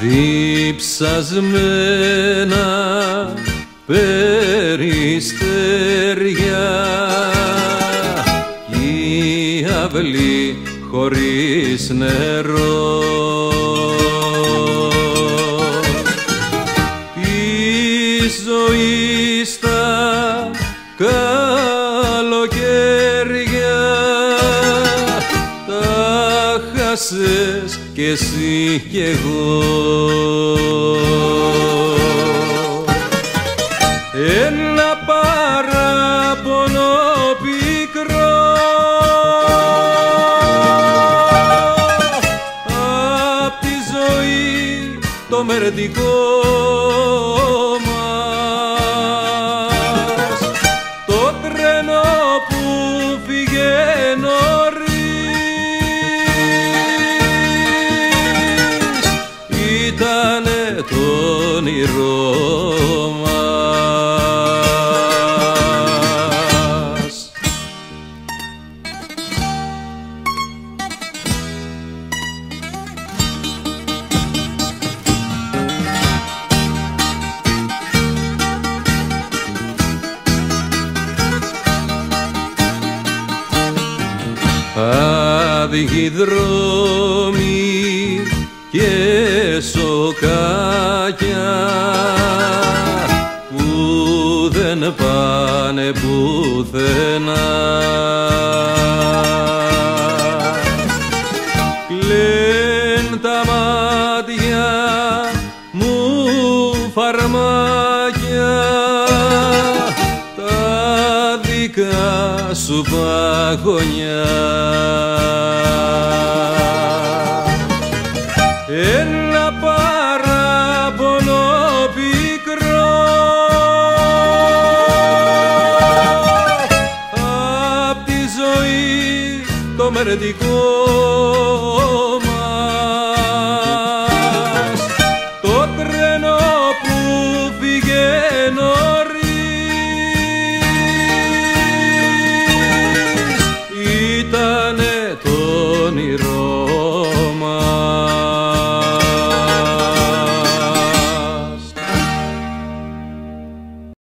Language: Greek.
διψασμένα περιστέρια. Η αυλή χωρίς νερό χάσες κι εσύ κι εγώ. Ένα παράπονο πικρό. Απ' τη ζωή το μερδικό το όνειρό μας. Άδειοι δρόμοι και σοκάκια που δεν πάνε πουθενά. Κλαίν τα μάτια μου φαρμάκια τα δικά σου παγωνιά ζωή το μερετικό μας. Το τρένο που πήγε νωρίς ήτανε το όνειρο